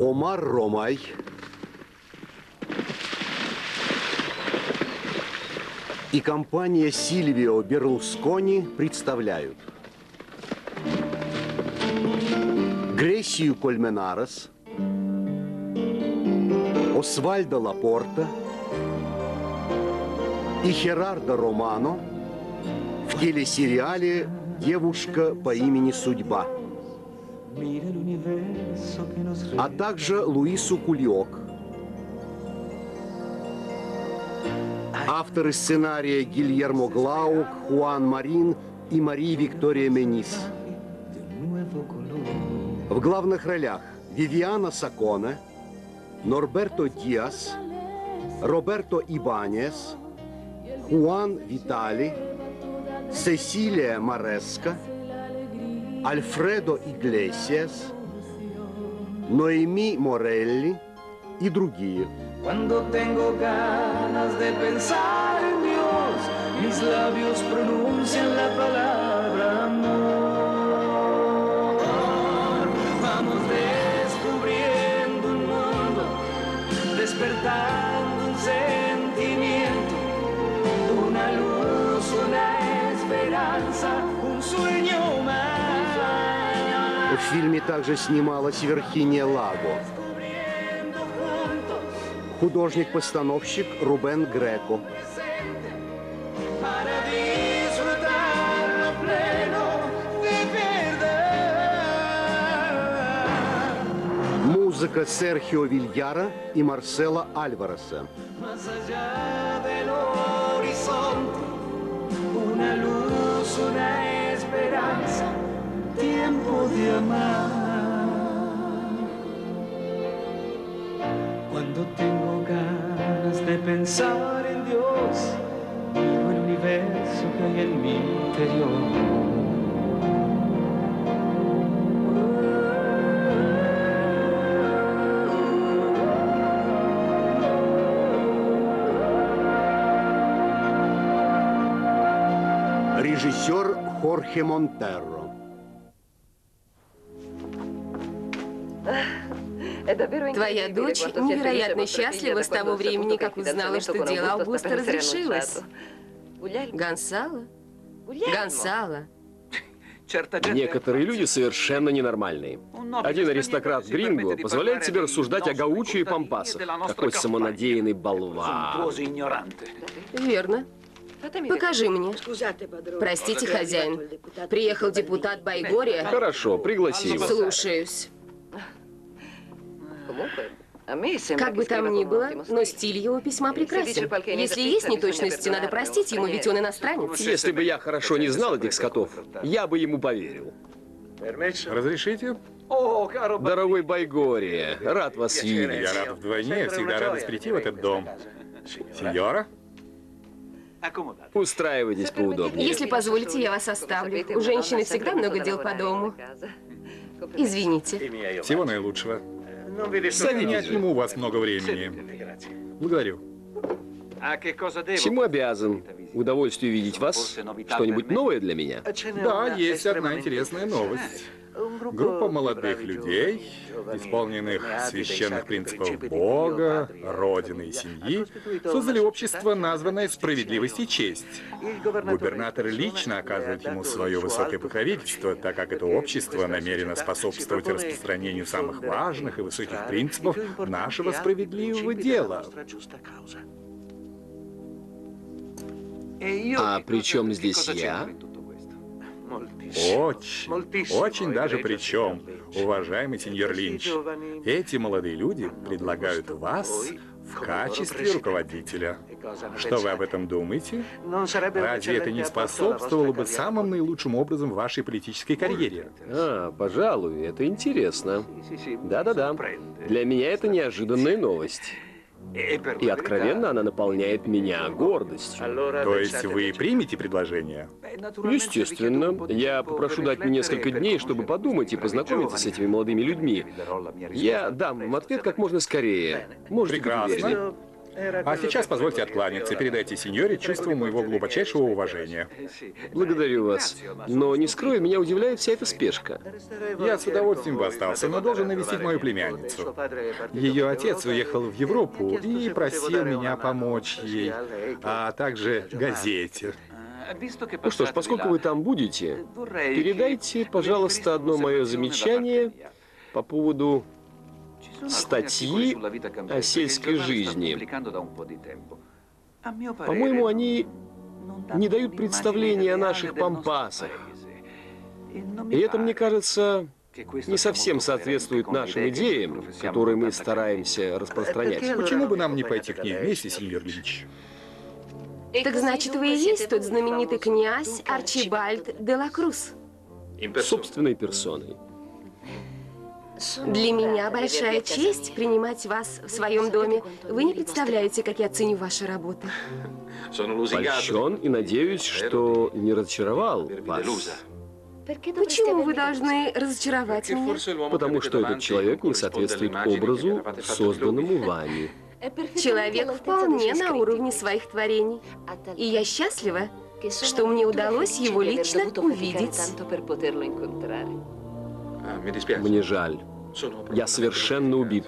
Омар Ромай. И компания Сильвио Берлускони представляют. Гресию Кольменарес, Освальдо Лапорта. И Херардо Романо. В телесериале «Девушка по имени Судьба», а также Луису Кульок. Авторы сценария Гильермо Глаук, Хуан Марин и Мария Виктория Менис. В главных ролях Вивиана Саконе, Норберто Диас, Роберто Ибанес, Хуан Витали, Сесилия Мореско, Альфредо Иглесиас, Ноэми Морелли и другие. Cuando tengo ganas de pensar en Dios, mis labios pronuncian la palabra Фильме также снималась Верхиния Лаго, художник-постановщик Рубен Греко, музыка Серхио Вильяра и Марсела Альвареса. Una luz, una esperanza, tiempo de amar. Cuando tengo ganas de pensar en Dios, miro el universo que hay en mi interior. Режиссер Хорхе Монтерро. Твоя дочь невероятно счастлива с того времени, как узнала, что дело Аугуста разрешилось. Гонсало? Гонсало. Некоторые люди совершенно ненормальные. Один аристократ Гринго позволяет себе рассуждать о Гаучо и Пампасах. Какой самонадеянный болван. Верно. Покажи мне. Простите, хозяин. Приехал депутат Байгория. Хорошо, пригласи его. Слушаюсь. Как бы там ни было, но стиль его письма прекрасен. Если есть неточности, надо простить ему, ведь он иностранец. Если бы я хорошо не знал этих скотов, я бы ему поверил. Разрешите? Дорогой Байгория, рад вас видеть. Я рад вдвойне, всегда радость прийти в этот дом. Сеньора? Устраивайтесь поудобнее. Если позволите, я вас оставлю. У женщины всегда много дел по дому. Извините. Всего наилучшего. Не Садитесь. отниму у вас много времени. Благодарю. Чему обязан? Удовольствие видеть вас. Что-нибудь новое для меня? Да, есть одна интересная новость. Группа молодых людей, исполненных священных принципов Бога, Родины и семьи, создали общество, названное «Справедливость и честь». Губернатор лично оказывает ему свое высокое покровительство, так как это общество намерено способствовать распространению самых важных и высоких принципов нашего справедливого дела. А при чем здесь я? Очень, очень даже причем, уважаемый сеньор Линч. Эти молодые люди предлагают вас в качестве руководителя. Что вы об этом думаете? Разве это не способствовало бы самым наилучшим образом вашей политической карьере? А, пожалуй, это интересно. Да-да-да. Для меня это неожиданная новость. И откровенно она наполняет меня гордостью. То есть вы примете предложение? Естественно. Я попрошу дать мне несколько дней, чтобы подумать и познакомиться с этими молодыми людьми. Я дам вам ответ как можно скорее. Можете быть уверены. А сейчас позвольте откланяться. Передайте сеньоре чувство моего глубочайшего уважения. Благодарю вас. Но не скрою, меня удивляет вся эта спешка. Я с удовольствием бы остался, но должен навестить мою племянницу. Ее отец уехал в Европу и просил меня помочь ей, а также газете. Ну что ж, поскольку вы там будете, передайте, пожалуйста, одно мое замечание по поводу статьи о сельской жизни. По-моему, они не дают представления о наших пампасах. И это, мне кажется, не совсем соответствует нашим идеям, которые мы стараемся распространять. Почему бы нам не пойти к ней вместе, сеньор Линч? Так значит, вы и есть тот знаменитый князь Арчибальд де ла Круз? Собственной персоной. Для меня большая честь принимать вас в своем доме. Вы не представляете, как я ценю ваши работы. Польщен и надеюсь, что не разочаровал вас. Почему вы должны разочаровать меня? Потому что этот человек не соответствует образу, созданному вами. Человек вполне на уровне своих творений. И я счастлива, что мне удалось его лично увидеть. Мне жаль. Я совершенно убит.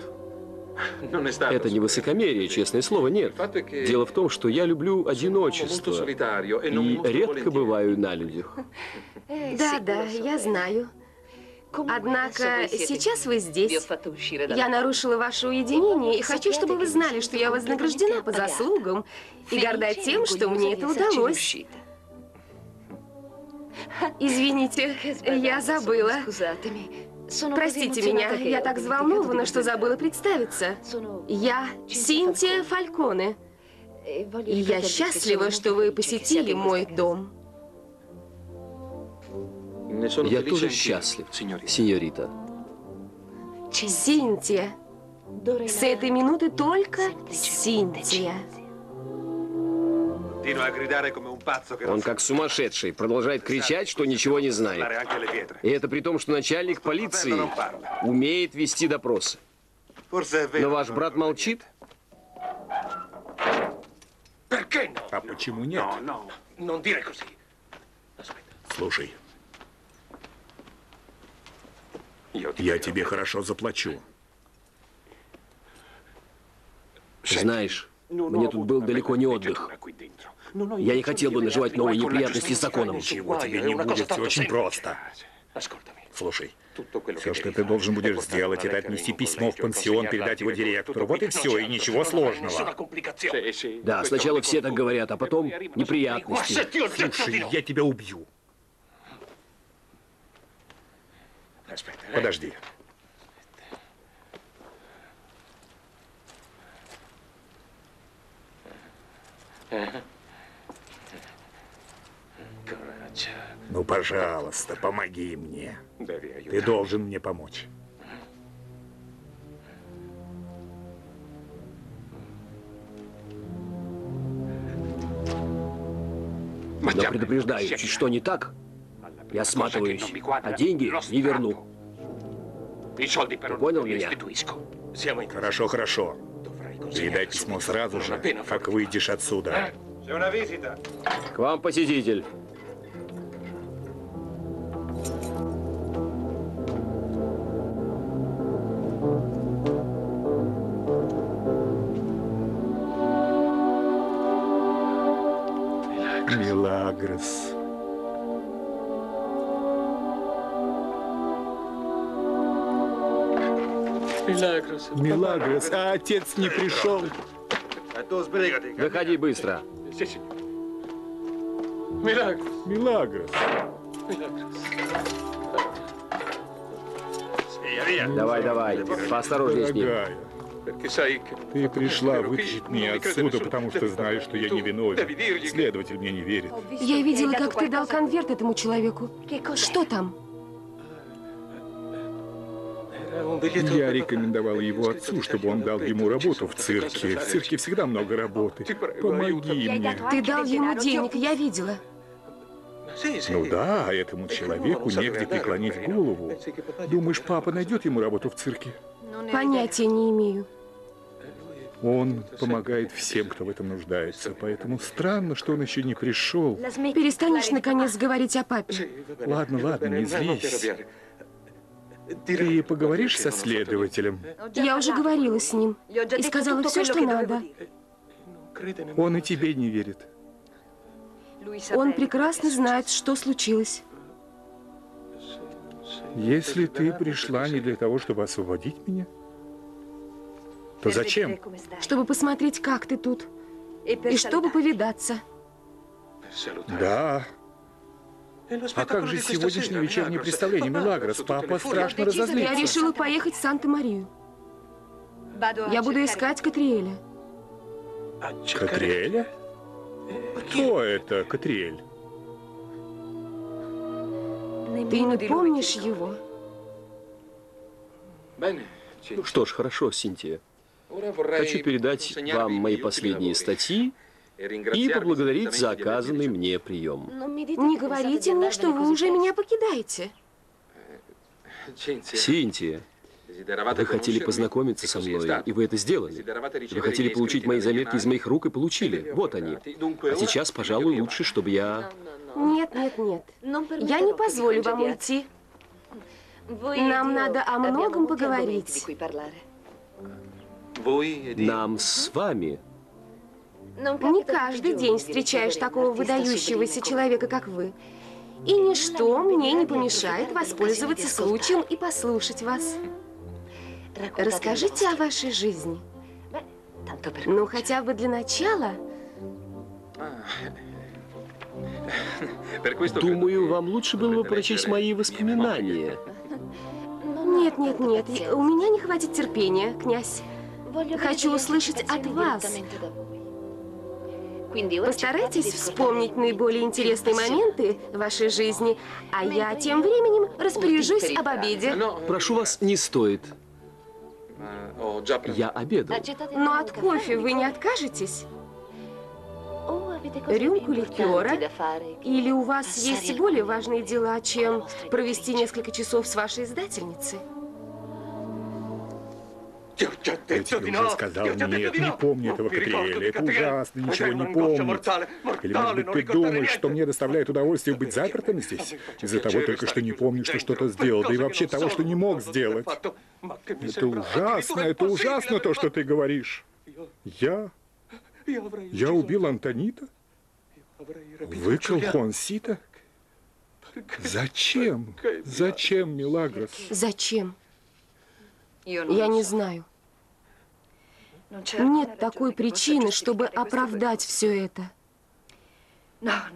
Это не высокомерие, честное слово, нет. Дело в том, что я люблю одиночество и редко бываю на людях. Да-да, я знаю. Однако сейчас вы здесь. Я нарушила ваше уединение и хочу, чтобы вы знали, что я вознаграждена по заслугам и горда тем, что мне это удалось. Извините, я забыла. Простите меня, я так взволнована, что забыла представиться. Я Синтия Фальконе. И я счастлива, что вы посетили мой дом. Я тоже счастлив, сеньорита. Синтия. С этой минуты только Синтия. Он как сумасшедший, продолжает кричать, что ничего не знает. И это при том, что начальник полиции умеет вести допросы. Но ваш брат молчит? А почему нет? Слушай, я тебе хорошо заплачу. Знаешь, мне тут был далеко не отдых. Я не хотел бы наживать новые неприятности с законом. Ничего тебе не будет, все очень просто. Слушай, все, что ты должен будешь сделать, это отнести письмо в пансион, передать его директору. Вот и все, и ничего сложного. Да, сначала все так говорят, а потом неприятности. Слушай, я тебя убью. Подожди. Ну, пожалуйста, помоги мне. Ты должен мне помочь. Но предупреждаю, чуть что не так, я сматываюсь, а деньги не верну. Ты понял меня? Хорошо, хорошо. Передай письмо сразу же, как выйдешь отсюда. К вам посетитель. Милагрос. Милагрос, а отец не пришел. Выходи быстро. Милагрос. Давай, давай, поосторожней с ним. Ты пришла вытащить меня отсюда, потому что знаешь, что я не виновен. Следователь мне не верит. Я видела, как ты дал конверт этому человеку. Что там? Я рекомендовал его отцу, чтобы он дал ему работу в цирке. В цирке всегда много работы. Помоги мне. Ты дал ему денег, я видела. Ну да, этому человеку негде преклонить голову. Думаешь, папа найдет ему работу в цирке? Понятия не имею. Он помогает всем, кто в этом нуждается. Поэтому странно, что он еще не пришел. Перестанешь, наконец, говорить о папе? Ладно, ладно, не злись. Ты поговоришь со следователем? Я уже говорила с ним и сказала все, что надо. Он и тебе не верит. Он прекрасно знает, что случилось. Если ты пришла не для того, чтобы освободить меня, то зачем? Чтобы посмотреть, как ты тут. И чтобы повидаться. Да. А как же сегодняшнее вечернее представление, Милагрос? Папа страшно Я разозлится. решила поехать в Санта-Марию. Я буду искать Катриэля. Катриэля? Кто это Катриэль? Ты не помнишь его? Ну что ж, хорошо, Синтия. Хочу передать вам мои последние статьи и поблагодарить за оказанный мне прием. Не говорите мне, что вы уже меня покидаете. Синтия, вы хотели познакомиться со мной, и вы это сделали. Вы хотели получить мои заметки из моих рук и получили. Вот они. А сейчас, пожалуй, лучше, чтобы я... Нет, нет, нет. Я не позволю вам уйти. Нам надо о многом поговорить. Нам с вами Не каждый день встречаешь такого выдающегося человека, как вы. И ничто мне не помешает воспользоваться случаем и послушать вас. Расскажите о вашей жизни. Ну, хотя бы для начала. Думаю, вам лучше было бы прочесть мои воспоминания. Нет, нет, нет, у меня не хватит терпения, князь. Хочу услышать от вас. Постарайтесь вспомнить наиболее интересные моменты вашей жизни, а я тем временем распоряжусь об обеде. Прошу вас, не стоит. Я обедал. Но от кофе вы не откажетесь? Рюмку ликера? Или у вас есть более важные дела, чем провести несколько часов с вашей издательницей? Я тебе уже сказал, нет, не помню этого Катриэля. Это ужасно, ничего не помню. Или, может быть, ты думаешь, что мне доставляет удовольствие быть запертым здесь? Из-за того только, что не помню, что что-то сделал, да и вообще того, что не мог сделать. Это ужасно, это ужасно то, что ты говоришь. Я? Я убил Антонита? Выкрал Хуансита? Зачем? Зачем, Милагрос? Зачем? Я не знаю. Нет такой причины, чтобы оправдать все это.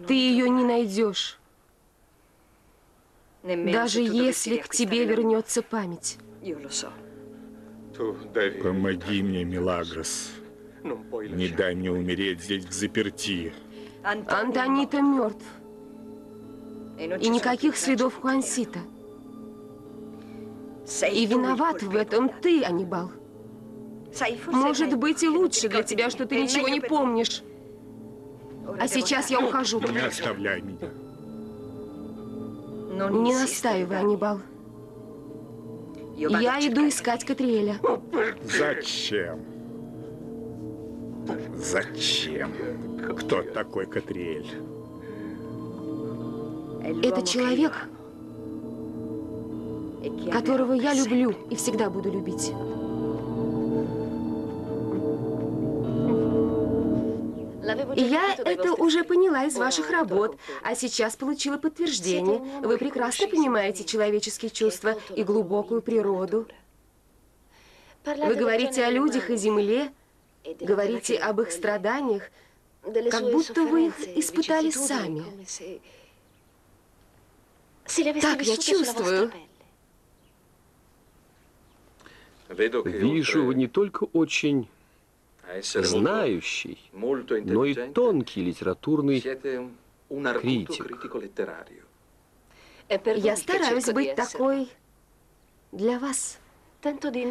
Ты ее не найдешь, даже если к тебе вернется память. Помоги мне, Милагрос. Не дай мне умереть здесь в заперти. Антонита мертв. И никаких следов Хуансита. И виноват в этом ты, Анибал. Может быть и лучше для тебя, что ты ничего не помнишь. А сейчас я ухожу. Не оставляй меня. Не настаивай, Анибал. Я иду искать Катриэля. Зачем? Зачем? Кто такой Катриэль? Это человек, которого я люблю и всегда буду любить. И я это уже поняла из ваших работ, а сейчас получила подтверждение. Вы прекрасно понимаете человеческие чувства и глубокую природу. Вы говорите о людях и земле, говорите об их страданиях, как будто вы их испытали сами. Так я чувствую. Вижу, вы не только очень знающий, но и тонкий литературный критик. Я стараюсь быть такой для вас.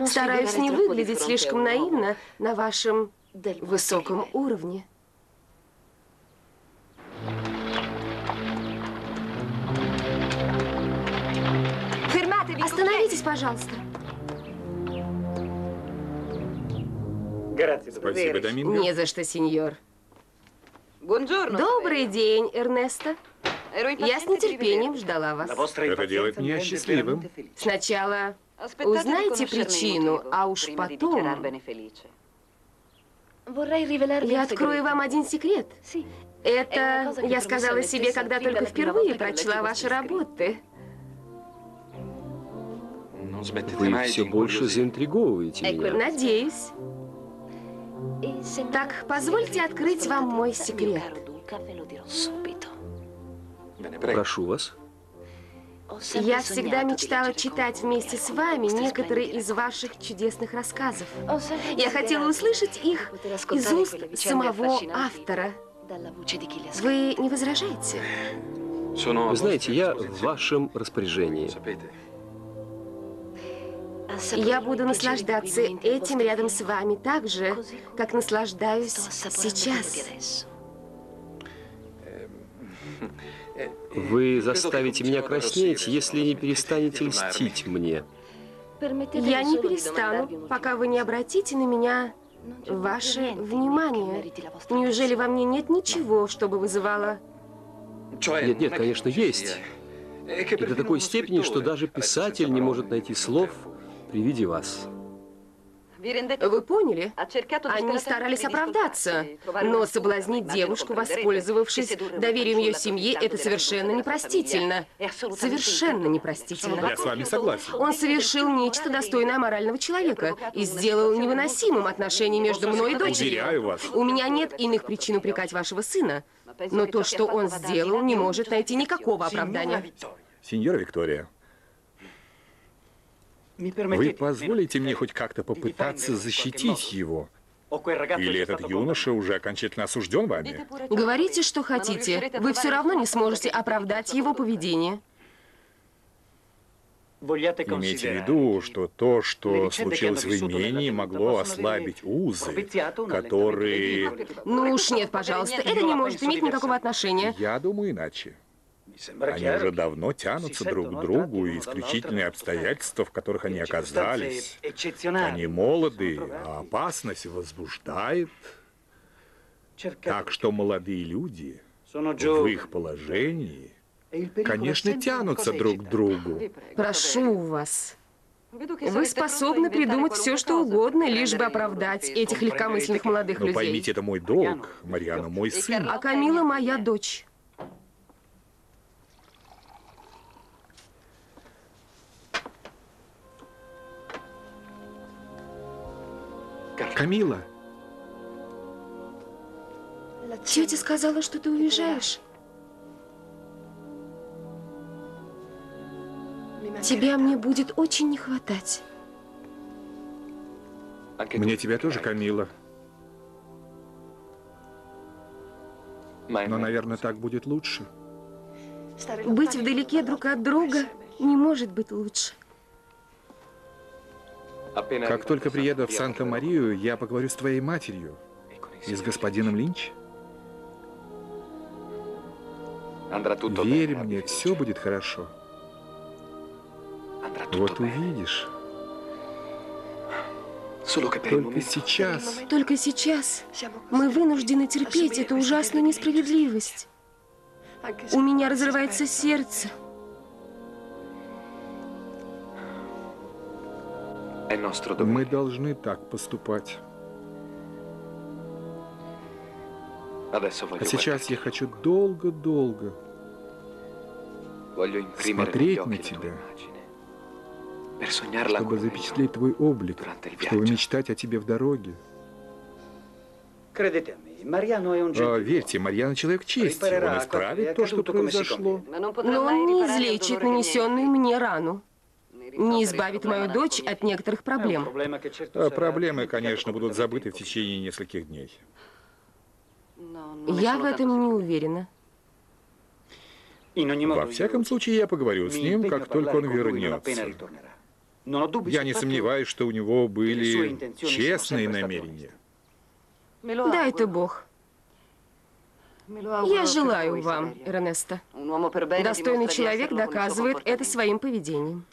Стараюсь не выглядеть слишком наивно на вашем высоком уровне. Остановитесь, пожалуйста. Спасибо, Доминго. Не за что, сеньор. Добрый день, Эрнесто. Я с нетерпением ждала вас. Это делает меня счастливым. Сначала узнайте причину, а уж потом... Я открою вам один секрет. Это я сказала себе, когда только впервые прочла ваши работы. Вы все больше заинтриговываете меня. Надеюсь. Так, позвольте открыть вам мой секрет. Прошу вас. Я всегда мечтала читать вместе с вами некоторые из ваших чудесных рассказов. Я хотела услышать их из уст самого автора. Вы не возражаете? Вы знаете, я в вашем распоряжении. Я буду наслаждаться этим рядом с вами так же, как наслаждаюсь сейчас. Вы заставите меня краснеть, если не перестанете льстить мне. Я не перестану, пока вы не обратите на меня ваше внимание. Неужели во мне нет ничего, чтобы вызывало... Нет, нет, конечно, есть. И до такой степени, что даже писатель не может найти слов при виде вас. Вы поняли? Они старались оправдаться, но соблазнить девушку, воспользовавшись доверием ее семьи, это совершенно непростительно. Совершенно непростительно. Я с вами согласен. Он совершил нечто достойное морального человека и сделал невыносимым отношения между мной и дочерью. Уверяю вас. У меня нет иных причин упрекать вашего сына, но то, что он сделал, не может найти никакого оправдания. Сеньора Виктория, вы позволите мне хоть как-то попытаться защитить его? Или этот юноша уже окончательно осужден вами? Говорите, что хотите. Вы все равно не сможете оправдать его поведение. Имейте в виду, что то, что случилось в имении, могло ослабить узы, которые... Ну уж нет, пожалуйста, это не может иметь никакого отношения. Я думаю иначе. Они уже давно тянутся друг к другу, и исключительные обстоятельства, в которых они оказались. Они молоды, а опасность возбуждает. Так что молодые люди в их положении, конечно, тянутся друг к другу. Прошу вас. Вы способны придумать все, что угодно, лишь бы оправдать этих легкомысленных молодых Но людей. поймите, это мой долг. Марьяна мой сын. А Камила моя дочь. Камила, Тетя сказала, что ты уезжаешь. Тебя мне будет очень не хватать. мне тебя тоже, Камила. Но, наверное, так будет лучше. Быть вдалеке друг от друга не может быть лучше. Как только приеду в Санта-Марию, я поговорю с твоей матерью и с господином Линч. Верь мне, все будет хорошо. Вот увидишь. Только сейчас. Только сейчас мы вынуждены терпеть эту ужасную несправедливость. У меня разрывается сердце. Мы должны так поступать. А сейчас я хочу долго-долго смотреть на тебя, чтобы запечатлеть твой облик, чтобы мечтать о тебе в дороге. А, верьте, Марьяна человек чести. Он исправит то, что произошло. Но он не излечит нанесенную мне рану. Не избавит мою дочь от некоторых проблем. А Проблемы, конечно, будут забыты в течение нескольких дней. Я в этом не уверена. Во всяком случае, я поговорю с ним, как только он вернется. Я не сомневаюсь, что у него были честные намерения. Дай ты Бог. Я желаю вам, Эрнесто. Достойный человек доказывает это своим поведением.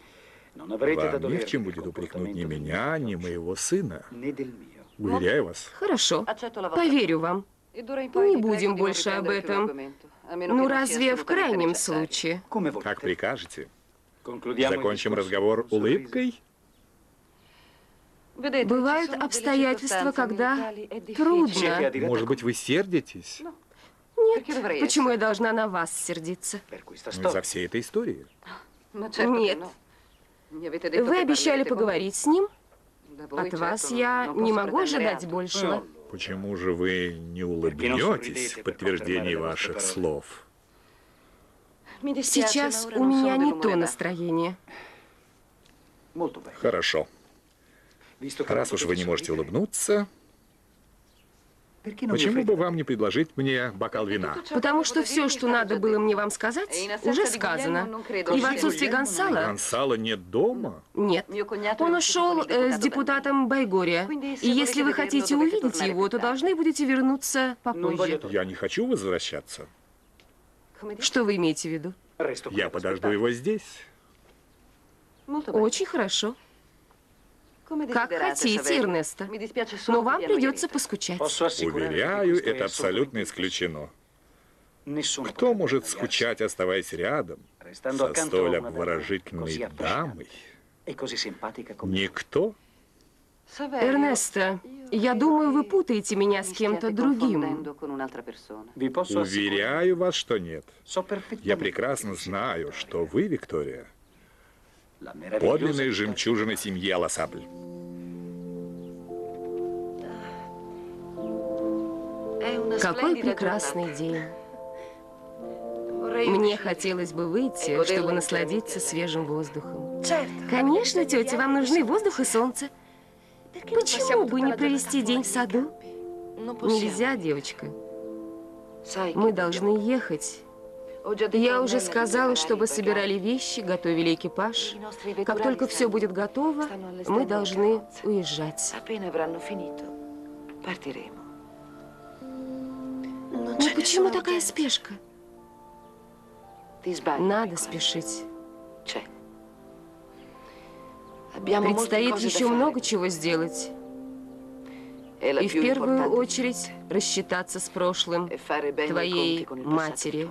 Вам не в чем будет упрекнуть ни меня, ни моего сына. Уверяю вас. Хорошо. Поверю вам. Не будем больше об этом. Ну, разве в крайнем случае? Как прикажете. Закончим разговор улыбкой? Бывают обстоятельства, когда трудно. Может быть, вы сердитесь Нет, почему я должна на вас сердиться? за всей этой историей? Нет. Вы обещали поговорить с ним? От вас я не могу ожидать большего. Почему же вы не улыбнетесь в подтверждении ваших слов? Сейчас у меня не то настроение. Хорошо. Раз уж вы не можете улыбнуться, почему бы вам не предложить мне бокал вина? Потому что все, что надо было мне вам сказать, уже сказано. И в отсутствие Гонсала Гонсало нет дома? нет. Он ушел э, с депутатом Байгория. И если вы хотите увидеть его, то должны будете вернуться попозже. Я не хочу возвращаться. Что вы имеете в виду? Я подожду его здесь. Очень хорошо. Как хотите, Эрнесто. Но вам придется поскучать. Уверяю, это абсолютно исключено. Кто может скучать, оставаясь рядом со столь обворожительной дамой? Никто? Эрнесто, я думаю, вы путаете меня с кем-то другим. Уверяю вас, что нет. Я прекрасно знаю, что вы, Виктория, подлинная жемчужина семьи Аласабль. Какой прекрасный день. Мне хотелось бы выйти, чтобы насладиться свежим воздухом. Конечно, тетя, вам нужны воздух и солнце. Почему бы не провести день в саду? Нельзя, девочка. Мы должны ехать. Я уже сказала, чтобы собирали вещи, готовили экипаж. Как только все будет готово, мы должны уезжать. Но почему такая спешка? Надо спешить. Предстоит еще много чего сделать. И в первую очередь рассчитаться с прошлым твоей матери.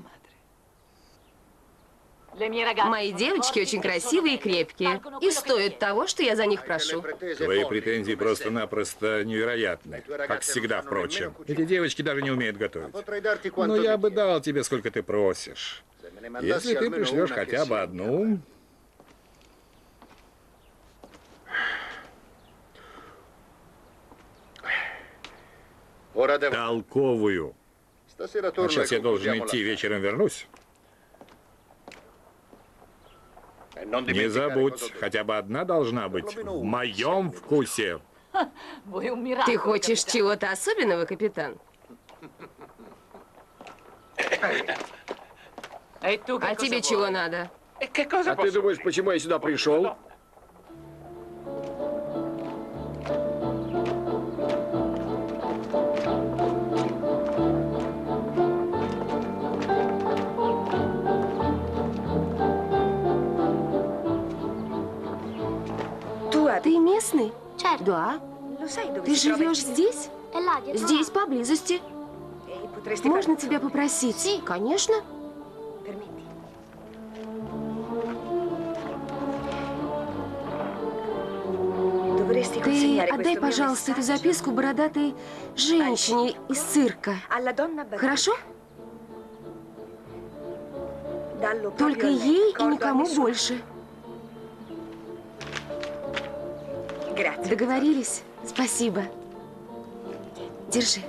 Мои девочки очень красивые и крепкие. И стоят того, что я за них прошу. Твои претензии просто-напросто невероятны. Как всегда, впрочем. Эти девочки даже не умеют готовить. Но я бы дал тебе, сколько ты просишь. Если ты пришлешь хотя бы одну... Толковую. А сейчас я должен идти, вечером вернусь. Не забудь, хотя бы одна должна быть в моем вкусе. Ты хочешь чего-то особенного, капитан? А тебе чего надо? А ты думаешь, почему я сюда пришел? Местный? Да. Ты живешь здесь? Здесь, поблизости. Можно тебя попросить? Конечно. Ты отдай, пожалуйста, эту записку бородатой женщине из цирка. Хорошо? Только ей и никому больше. Договорились? Спасибо. Держи.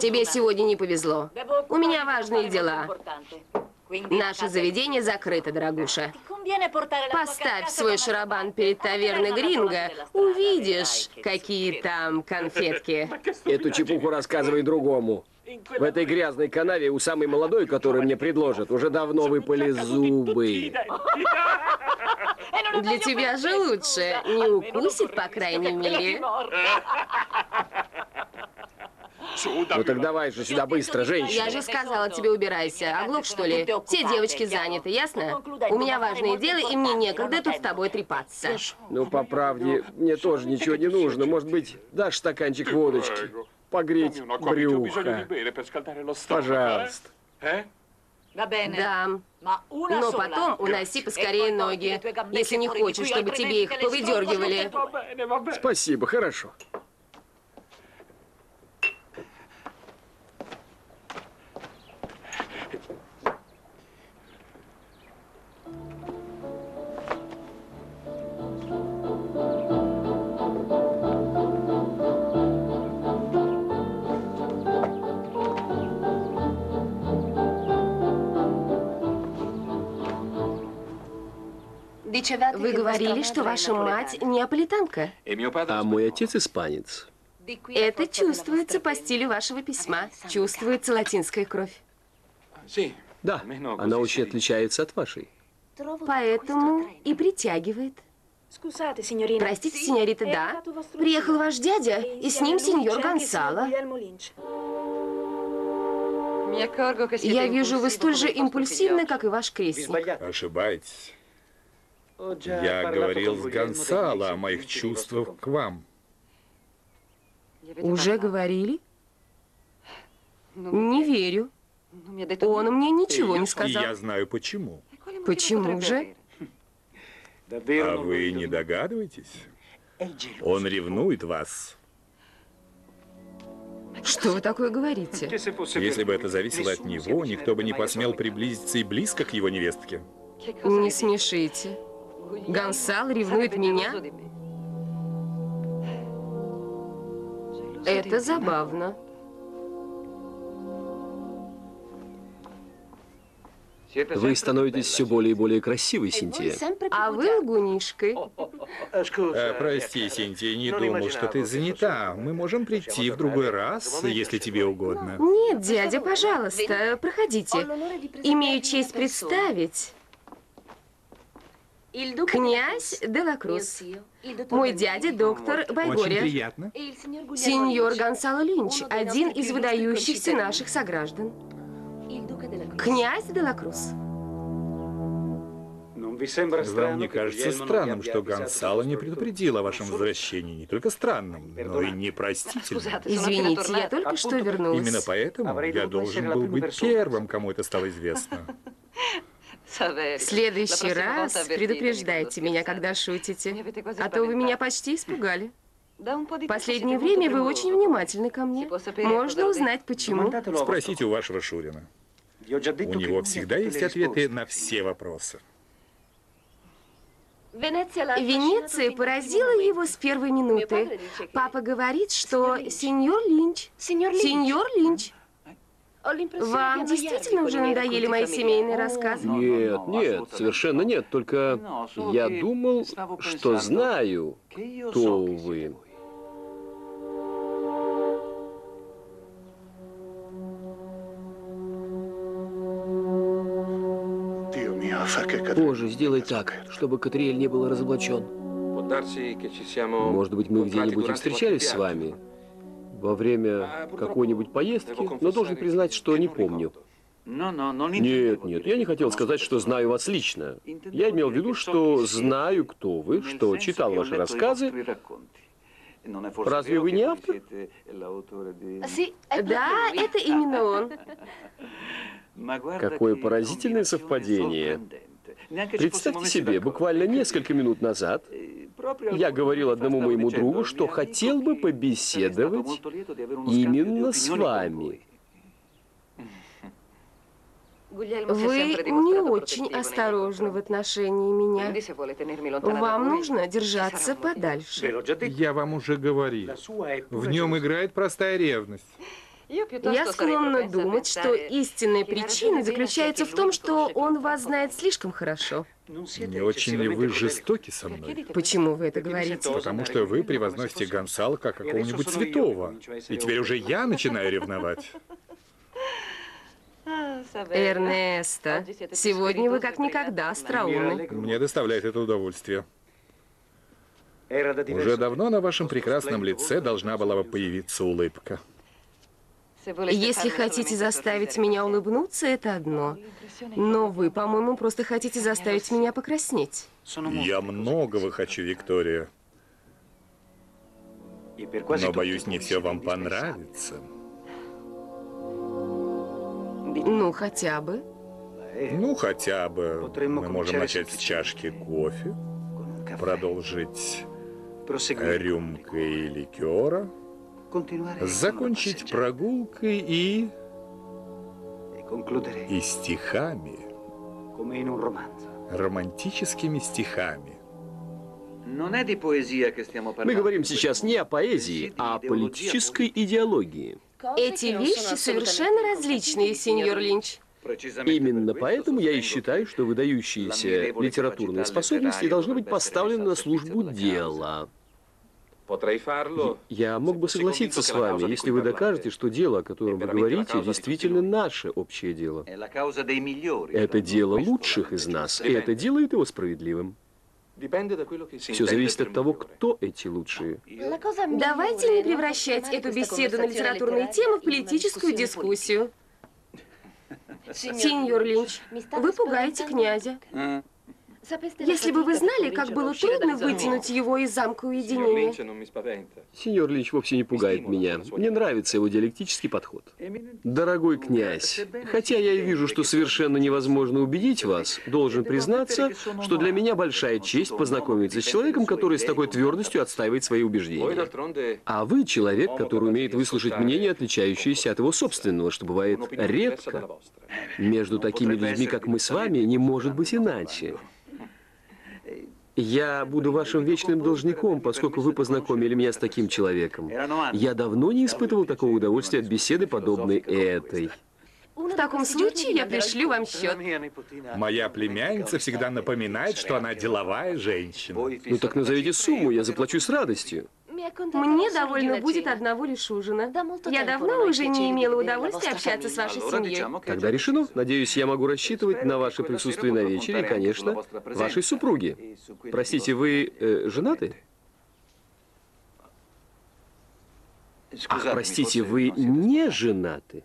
Тебе сегодня не повезло. У меня важные дела. Наше заведение закрыто, дорогуша. Поставь свой шарабан перед таверной Гринго. Увидишь, какие там конфетки. Эту чепуху рассказывай другому. В этой грязной канаве у самой молодой, которую мне предложат, уже давно выпали зубы. Для тебя же лучше. Не укусит, по крайней мере. Ну так давай же сюда быстро, женщина. Я же сказала тебе убирайся. Оглох, что ли? Все девочки заняты, ясно? У меня важные дела, и мне некогда тут с тобой трепаться. Ну, по правде, мне тоже ничего не нужно. Может быть, дашь стаканчик водочки? Погреть брюхо. Пожалуйста. Да. Но потом уноси поскорее ноги, если не хочешь, чтобы тебе их повыдергивали. Спасибо, хорошо. Вы говорили, что ваша мать неаполитанка. А мой отец испанец. Это чувствуется по стилю вашего письма. Чувствуется латинская кровь. Да, она очень отличается от вашей. Поэтому и притягивает. Простите, сеньорита, да. Приехал ваш дядя, и с ним сеньор Гонсало. Я вижу, вы столь же импульсивны, как и ваш крестник. Ошибаетесь. Я говорил с Гонсало о моих чувствах к вам. Уже говорили? Не верю. Он мне ничего не И сказал. я знаю почему. Почему же? А вы не догадываетесь? Он ревнует вас. Что вы такое говорите? Если бы это зависело от него, никто бы не посмел приблизиться и близко к его невестке. Не смешите. Гонсал ревнует меня? Это забавно. Вы становитесь все более и более красивой, Синтия. А вы лгунишкой. Э, прости, Синтия, не думал, что ты занята. Мы можем прийти в другой раз, если тебе угодно. Нет, дядя, пожалуйста, проходите. Имею честь представить. Князь Делакрус. Мой дядя доктор Очень Байгория. приятно. Сеньор Гонсало Линч, один из выдающихся наших сограждан. Князь Делакрус. Вам не кажется странным, что Гонсало не предупредил о вашем возвращении? Не только странным, но и непростительным. Извините, я только что вернулась. Именно поэтому я должен был быть первым, кому это стало известно. В следующий раз предупреждайте меня, когда шутите. А то вы меня почти испугали. В последнее время вы очень внимательны ко мне. Можно узнать, почему. Спросите у вашего Шурина. У него всегда есть ответы на все вопросы. Венеция поразила его с первой минуты. Папа говорит, что сеньор Линч. Сеньор Линч. Вам действительно уже надоели мои семейные рассказы? Нет, нет, совершенно нет. Только я думал, что знаю, кто вы. Боже, сделай так, чтобы Катриэль не был разоблачен. Может быть, мы где-нибудь и встречались с вами во время какой-нибудь поездки, но должен признать, что не помню. Нет, нет, я не хотел сказать, что знаю вас лично. Я имел в виду, что знаю, кто вы, что читал ваши рассказы. Разве вы не автор? Да, это именно он. Какое поразительное совпадение. Представьте себе, буквально несколько минут назад я говорил одному моему другу, что хотел бы побеседовать именно с вами. Вы не очень осторожны в отношении меня. Вам нужно держаться подальше. Я вам уже говорил. В нем играет простая ревность. Я склонна думать, что истинная причина заключается в том, что он вас знает слишком хорошо. Не очень ли вы жестоки со мной? Почему вы это говорите? Потому что вы превозносите Гонсала как какого-нибудь святого. И теперь уже я начинаю ревновать. Эрнесто, сегодня вы как никогда остроумны. Мне доставляет это удовольствие. Уже давно на вашем прекрасном лице должна была бы появиться улыбка. Если хотите заставить меня улыбнуться, это одно. Но вы, по-моему, просто хотите заставить меня покраснеть. Я многого хочу, Виктория. Но, боюсь, не все вам понравится. Ну, хотя бы. Ну, хотя бы мы можем начать с чашки кофе, продолжить рюмкой ликера, закончить прогулкой и... и стихами, романтическими стихами. Мы говорим сейчас не о поэзии, а о политической идеологии. Эти вещи совершенно различные, сеньор Линч. Именно поэтому я и считаю, что выдающиеся литературные способности должны быть поставлены на службу дела. Я мог бы согласиться с вами, если вы докажете, что дело, о котором вы говорите, действительно наше общее дело. Это дело лучших из нас, и это делает его справедливым. Все зависит от того, кто эти лучшие. Давайте не превращать эту беседу на литературные темы в политическую дискуссию. Сеньор Линч, вы пугаете князя. Если бы вы знали, как было трудно вытянуть его из замка уединения. Сеньор Линч вовсе не пугает меня. Мне нравится его диалектический подход. Дорогой князь, хотя я и вижу, что совершенно невозможно убедить вас, должен признаться, что для меня большая честь познакомиться с человеком, который с такой твердостью отстаивает свои убеждения. А вы человек, который умеет выслушать мнение, отличающееся от его собственного, что бывает редко. Между такими людьми, как мы с вами, не может быть иначе. Я буду вашим вечным должником, поскольку вы познакомили меня с таким человеком. Я давно не испытывал такого удовольствия от беседы, подобной этой. В таком случае я пришлю вам счет. Моя племянница всегда напоминает, что она деловая женщина. Ну так назовите сумму, я заплачу с радостью. Мне довольно будет одного лишь ужина. Я давно уже не имела удовольствия общаться с вашей семьей. Тогда решено. Надеюсь, я могу рассчитывать на ваше присутствие на вечере и, конечно, вашей супруги. Простите, вы э, женаты? Ах, простите, вы не женаты?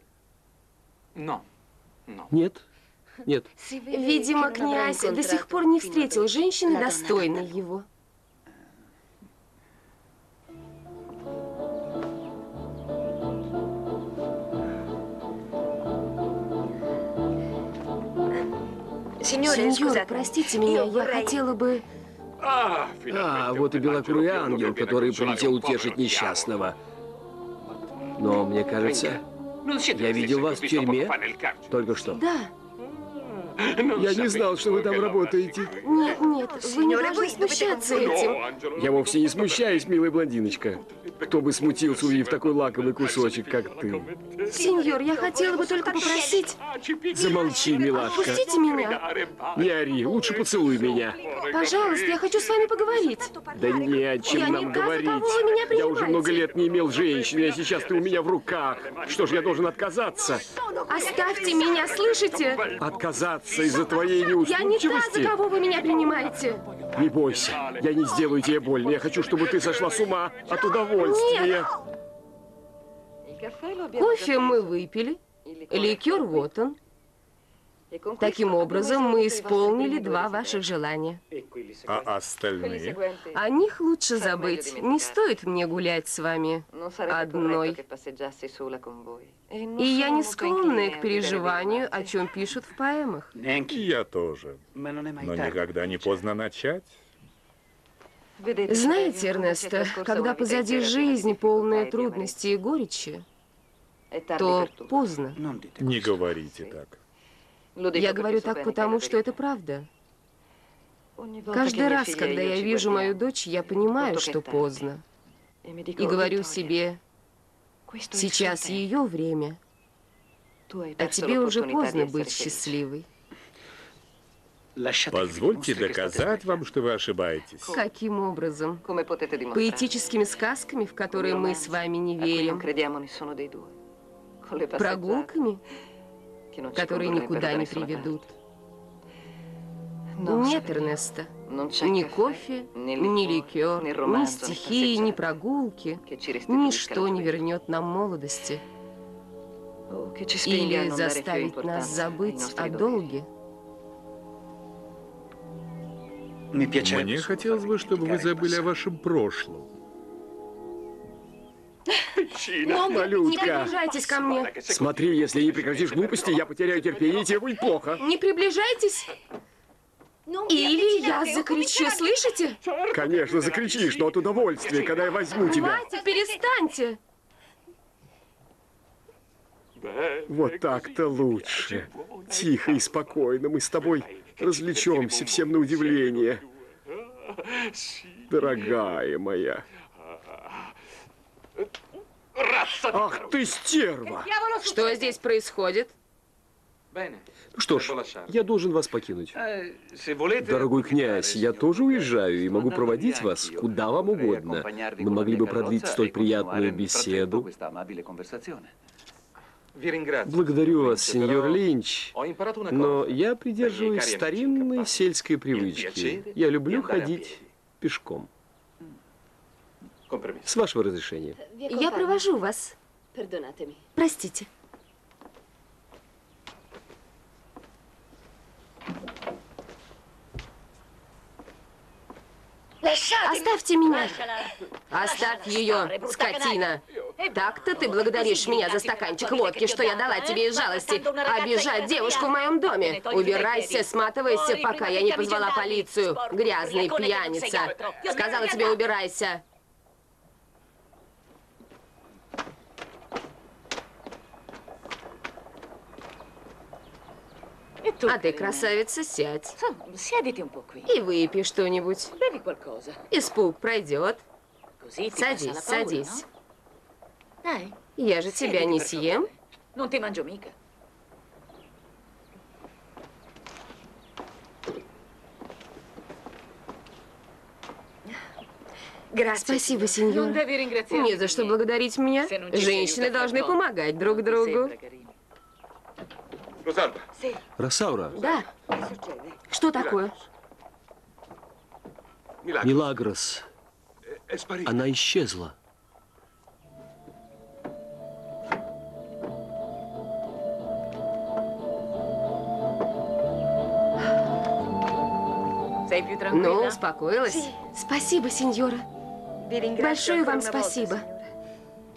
Нет. Нет. Видимо, князь до сих пор не встретил женщины, достойной его. Сеньор, простите меня, я хотела бы... А, вот и белокурый ангел, который прилетел утешить несчастного. Но мне кажется, я видел вас в тюрьме только что. Да. Я не знал, что вы там работаете. Нет, нет, вы не должны смущаться этим. Я вовсе не смущаюсь, милая блондиночка. Кто бы смутился, увидев такой лакомый кусочек, как ты. Сеньор, я хотела бы только попросить... Замолчи, милашка. Отпустите меня. Не ори, лучше поцелуй меня. Пожалуйста, я хочу с вами поговорить. Да не о чем Я нам говорить. Я уже много лет не имел женщины, а сейчас ты у меня в руках. Что ж, я должен отказаться? Оставьте меня, слышите? Отказаться из-за твоей Я не та, за неуступчивости? кого вы меня принимаете. Не бойся, я не сделаю тебе больно. Я хочу, чтобы ты сошла с ума от удовольствия. Кофе мы выпили, ликер вот он. Таким образом, мы исполнили два ваших желания. А остальные? О них лучше забыть. Не стоит мне гулять с вами одной. И я не склонная к переживанию, о чем пишут в поэмах. Я тоже. Но никогда не поздно начать. Знаете, Эрнесто, когда позади жизнь полная трудностей и горечи, то поздно. Не говорите так. Я говорю так потому, что это правда. Каждый раз, когда я вижу мою дочь, я понимаю, что поздно. И говорю себе, сейчас ее время, а тебе уже поздно быть счастливой. Позвольте доказать вам, что вы ошибаетесь. Каким образом? Поэтическими сказками, в которые мы с вами не верим. Прогулками, которые никуда не приведут. Нет, Эрнеста, ни кофе, ни ликер, ни стихи, ни прогулки, ничто не вернет нам молодости. Или заставить нас забыть о долге. Мне хотелось бы, чтобы вы забыли о вашем прошлом. Не Малютка. приближайтесь ко мне. Смотри, если не прекратишь глупости, я потеряю терпение, и тебе будет плохо. Не приближайтесь. Или я закричу, слышите? Конечно, закричишь, но от удовольствия, когда я возьму тебя. Хватит, перестаньте. Вот так-то лучше. Тихо и спокойно мы с тобой развлечемся всем на удивление. Дорогая моя. Ах ты стерва! Что здесь происходит? Ну Что ж, я должен вас покинуть. Дорогой князь, я тоже уезжаю и могу проводить вас куда вам угодно. Мы могли бы продлить столь приятную беседу. Благодарю вас, сеньор Линч, но я придерживаюсь старинной сельской привычки. Я люблю ходить пешком. С вашего разрешения. Я провожу вас. Простите. Оставьте меня. Оставь ее, скотина. Так-то ты благодаришь меня за стаканчик водки, что я дала тебе из жалости. Обижать девушку в моем доме. Убирайся, сматывайся, пока я не позвала полицию. Грязный пьяница. Сказала тебе, убирайся. А ты, красавица, сядь. Qui. И выпей что-нибудь. Испуг пройдет. Садись, садись. Dai. Я же тебя не съем. mica. Спасибо, сеньор. ringraziarmi. Не за что благодарить меня. Женщины должны помогать друг другу. Росаура, Да. Что такое? Милагрос, она исчезла. Ну, успокоилась? Спасибо, сеньора. Большое вам спасибо.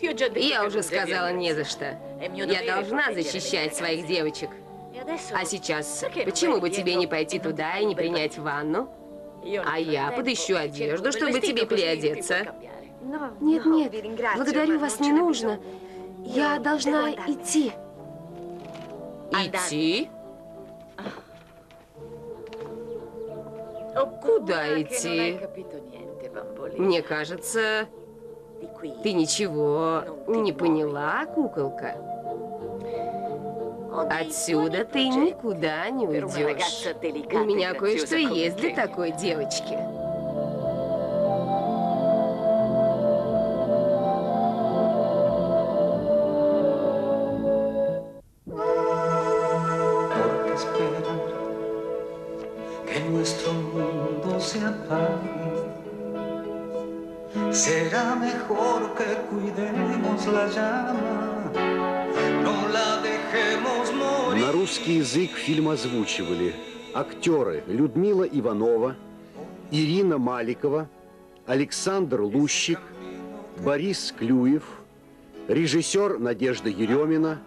Я уже сказала не за что. Я должна защищать своих девочек. А сейчас, почему бы тебе не пойти туда и не принять ванну? А я подыщу одежду, чтобы тебе переодеться. Нет, нет, благодарю вас не нужно. Я должна идти. Идти? Ho Куда идти? Мне кажется, ты ничего не поняла, куколка. Отсюда ты никуда не уйдешь. У e меня кое-что есть для такой девочки. Será mejor que cuidemos la llama, русский язык фильм озвучивали актеры Людмила Иванова, Ирина Маликова, Александр Лущик, Борис Клюев, режиссер Надежда Еремина,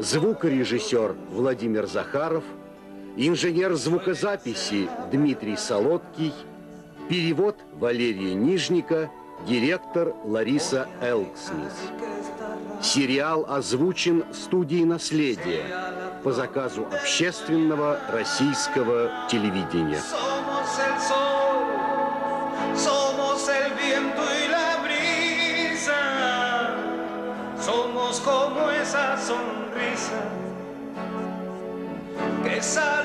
звукорежиссер Владимир Захаров, инженер звукозаписи Дмитрий Солодкий, перевод Валерия Нижника, директор Лариса Элкснис. Сериал озвучен студией «Наследие» по заказу общественного российского телевидения. Como esa sonrisa que sale